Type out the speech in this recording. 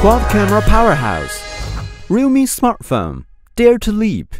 Quad Camera Powerhouse. Realme Smartphone. Dare to Leap